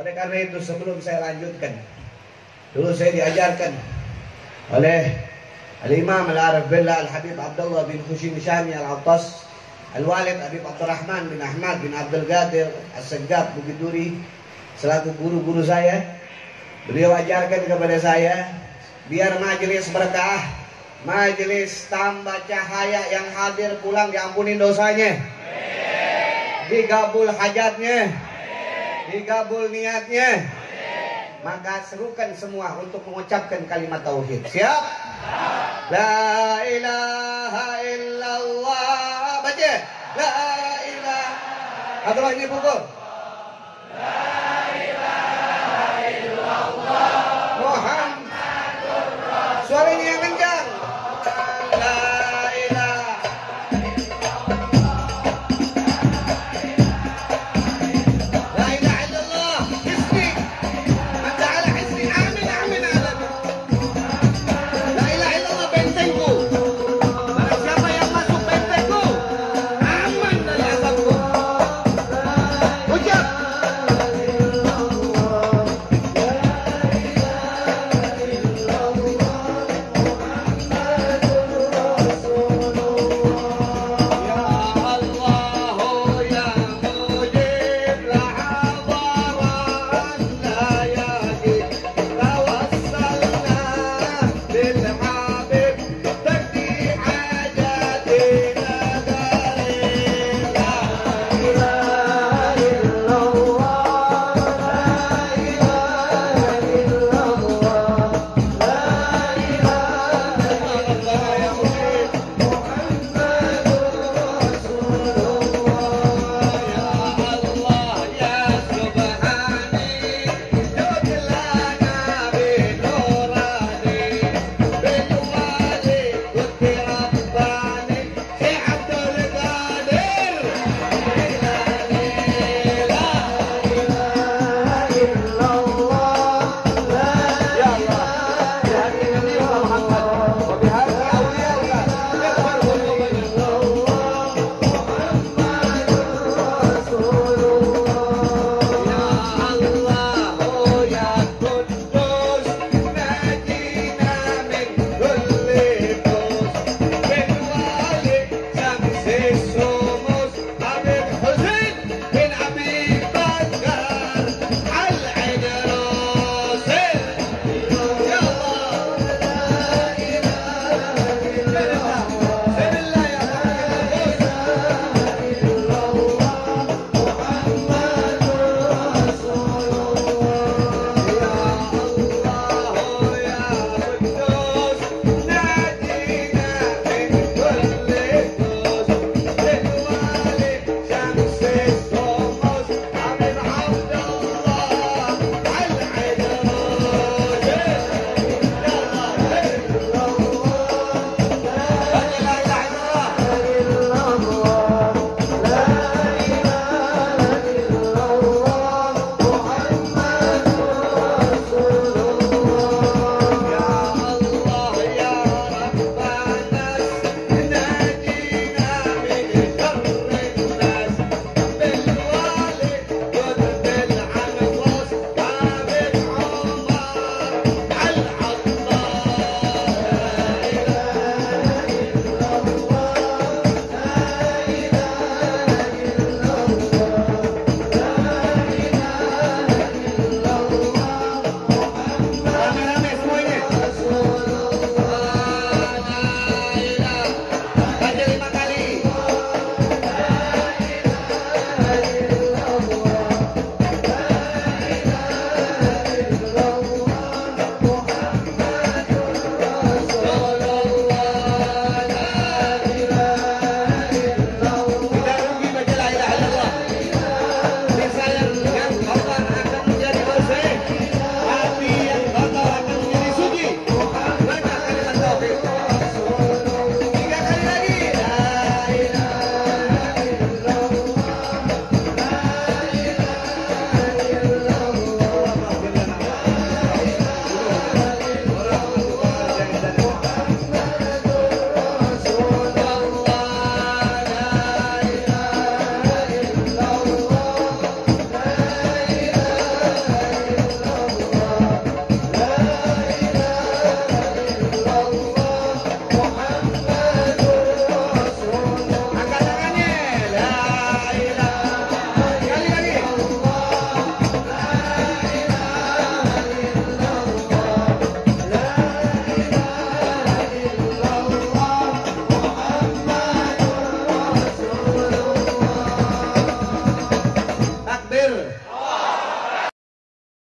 Oleh karena itu sebelum saya lanjutkan, dulu saya diajarkan oleh Al-Imam Al-Arif Billah Al-Habib Abdullah bin Khushim Syami Al-Attas Al-Walid Habib Abdurrahman bin Ahmad bin Abdul Qadir As-Segab Bukit Duri selaku guru-guru saya. Beliau ajarkan kepada saya biar majelis berkah majelis tambah cahaya yang hadir pulang diampuni dosanya. Digabul hajatnya digabul niatnya. Maka serukan semua untuk mengucapkan kalimat tauhid. Siap? La ilaha illallah. Baca. La ilaha. Atau ini pukul